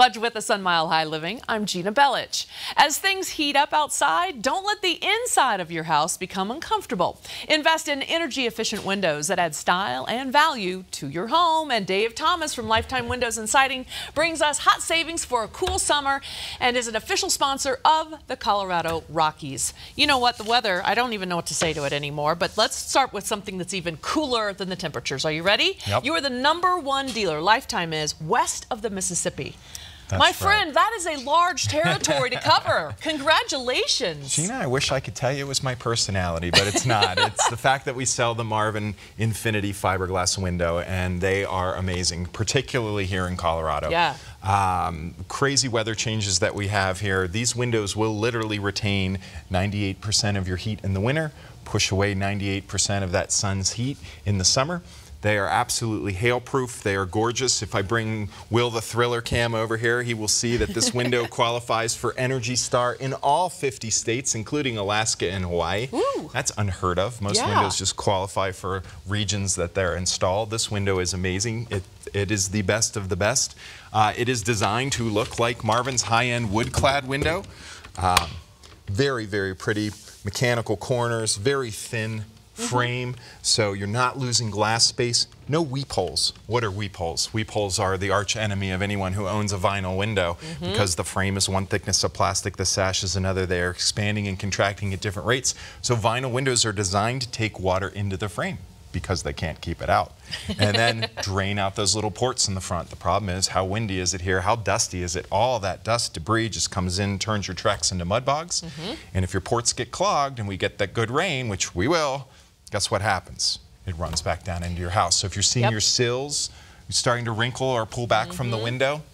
Glad you're with us on Mile High Living. I'm Gina Bellich. As things heat up outside, don't let the inside of your house become uncomfortable. Invest in energy efficient windows that add style and value to your home. And Dave Thomas from Lifetime Windows and Siding brings us hot savings for a cool summer and is an official sponsor of the Colorado Rockies. You know what? The weather, I don't even know what to say to it anymore, but let's start with something that's even cooler than the temperatures. Are you ready? Yep. You are the number one dealer, Lifetime is, west of the Mississippi. That's My right. friend, that is a large territory to cover. Congratulations. Gina, I wish I could tell you it was my personality, but it's not. it's the fact that we sell the Marvin Infinity fiberglass window, and they are amazing, particularly here in Colorado. Yeah. Um, crazy weather changes that we have here. These windows will literally retain 98% of your heat in the winter, push away 98% of that sun's heat in the summer. They are absolutely hail-proof. They are gorgeous. If I bring Will the Thriller Cam over here, he will see that this window qualifies for Energy Star in all 50 states, including Alaska and Hawaii. Ooh. That's unheard of. Most Yeah. windows just qualify for regions that they're installed. This window is amazing. It, it is the best of the best. Uh, it is designed to look like Marvin's high-end wood-clad window. Um, very, very pretty. Mechanical corners, very thin Mm-hmm. frame, so you're not losing glass space. No weep holes. What are weep holes? Weep holes are the arch enemy of anyone who owns a vinyl window mm-hmm. because the frame is one thickness of plastic, the sash is another. They are expanding and contracting at different rates. So vinyl windows are designed to take water into the frame because they can't keep it out. And then drain out those little ports in the front. The problem is how windy is it here? How dusty is it? All that dust, debris just comes in, turns your tracks into mud bogs. Mm-hmm. And if your ports get clogged and we get that good rain, which we will, guess what happens? It runs back down into your house. So if you're seeing Yep. your sills starting to wrinkle or pull back from the mm-hmm. window, it's a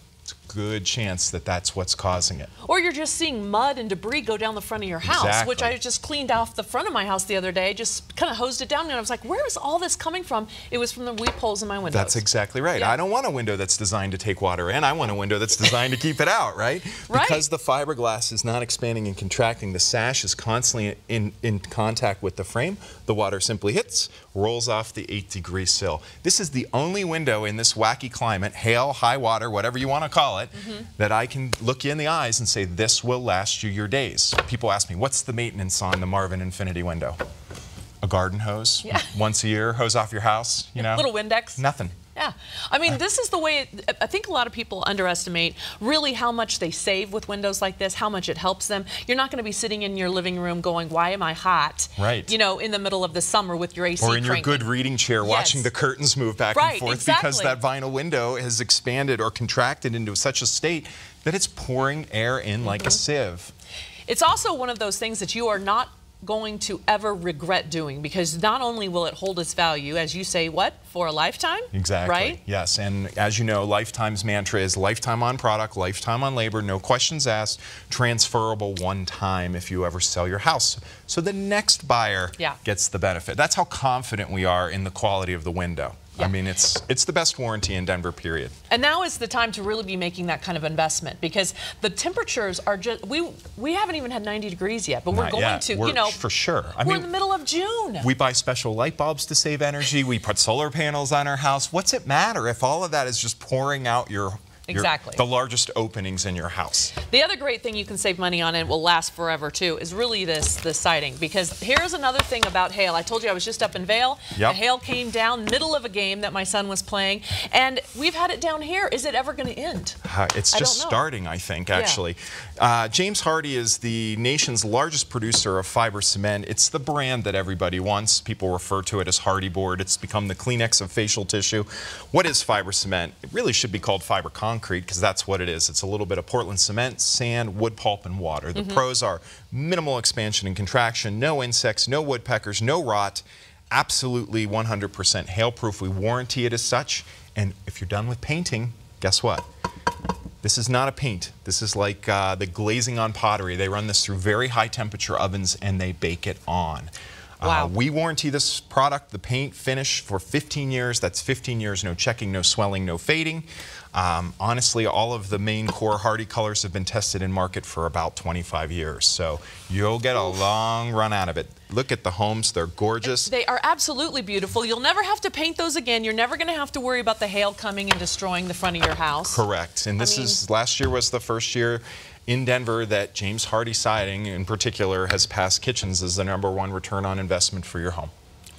good chance that that's what's causing it. Or you're just seeing mud and debris go down the front of your house, which I just cleaned off the front of my house the other day, just kind of hosed it down, and I was like, where is all this coming from? It was from the weep holes in my windows. That's exactly right. Yeah. I don't want a window that's designed to take water in. I want a window that's designed to keep it out, right? Right. Because the fiberglass is not expanding and contracting, the sash is constantly in, in contact with the frame. The water simply hits, rolls off the 8 degree sill. This is the only window in this wacky climate, hail, high water, whatever you want to call it, Mm-hmm. that I can look you in the eyes and say, this will last you your days. People ask me, what's the maintenance on the Marvin Infinity window? A garden hose Yeah. once a year, hose off your house, you know? Little Windex. Nothing. Yeah. I mean, this is the way, it, I think a lot of people underestimate really how much they save with windows like this, how much it helps them. You're not going to be sitting in your living room going, why am I hot? Right. You know, in the middle of the summer with your AC Or in your good reading chair watching the curtains move back Right, and forth because that vinyl window has expanded or contracted into such a state that it's pouring air in like Mm-hmm. a sieve. It's also one of those things that you are not going to ever regret doing because not only will it hold its value, as you say, what, for a lifetime? Exactly. Right? Yes, and as you know, Lifetime's mantra is lifetime on product, lifetime on labor, no questions asked, transferable one time if you ever sell your house. So the next buyer Yeah. gets the benefit. That's how confident we are in the quality of the window. Yeah. I mean, it's it's the best warranty in Denver, period. And now is the time to really be making that kind of investment because the temperatures are just we we haven't even had 90 degrees yet, but we're going yet. to, We're- you know, for sure. I we're mean, in the middle of June. We buy special light bulbs to save energy. We put solar panels on our house. What's it matter if all of that is just pouring out your, your- Exactly. the largest openings in your house? The other great thing you can save money on and will last forever too is really this the siding because here's another thing about hail. I told you I was just up in Vail. Yep. The hail came down middle of a game that my son was playing, and we've had it down here. Is it ever going to end? Uh, It's I just starting, I think, actually. Uh, James Hardie is the nation's largest producer of fiber cement. It's the brand that everybody wants. People refer to it as Hardie Board. It's become the Kleenex of facial tissue. What is fiber cement? It really should be called fiber concrete because that's what it is. It's a little bit of Portland cement, sand, wood pulp, and water. The pros are minimal expansion and contraction, no insects, no woodpeckers, no rot, absolutely 100% hail-proof. We warranty it as such. And if you're done with painting, guess what? This is not a paint. This is like uh, the glazing on pottery. They run this through very high temperature ovens and they bake it on. Wow. Uh, we warranty this product, the paint finish, for 15 years. That's 15 years, no checking, no swelling, no fading. Um, honestly, all of the main core Hardie colors have been tested in market for about 25 years. So you'll get a long run out of it. Look at the homes, they're gorgeous. They are absolutely beautiful. You'll never have to paint those again. You're never going to have to worry about the hail coming and destroying the front of your house. Correct. And this mean- is last year was the first year in Denver that James Hardie Siding in particular has passed kitchens as the number one return on investment for your home.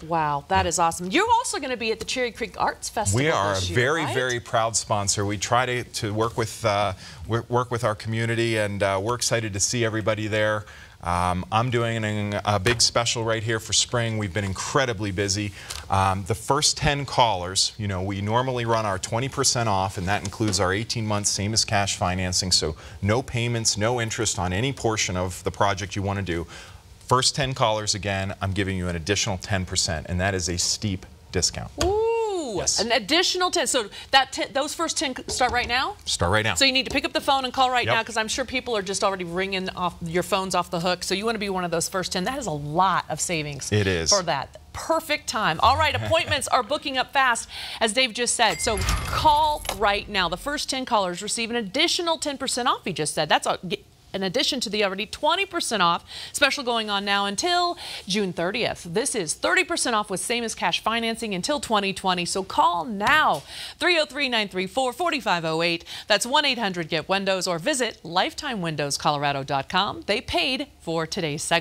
Wow, that is awesome. You're also going to be at the Cherry Creek Arts Festival. We are a year, very, right? very proud sponsor. We try to, to work with uh, work with our community, and uh, we're excited to see everybody there. Um, I'm doing an, a big special right here for spring. We've been incredibly busy. Um, the first 10 callers, you know, we normally run our 20% off, and that includes our 18 months same as cash financing, so no payments, no interest on any portion of the project you want to do. First 10 callers, again, I'm giving you an additional 10%, and that is a steep discount. Ooh, Yes. an additional 10. So that 10, those first 10 start right now? Start right now. So you need to pick up the phone and call right Yep. now because I'm sure people are just already ringing off your phones off the hook. So you want to be one of those first 10. That is a lot of savings. It is. For that. Perfect time. All right, appointments are booking up fast, as Dave just said. So call right now. The first 10 callers receive an additional 10% off, he just said. That's a, in addition to the already 20% off special going on now until June 30th. This is 30% off with same as cash financing until 2020. So call now 303 934 4508. That's 1 800 GET Windows or visit lifetimewindowscolorado.com. They paid for today's segment.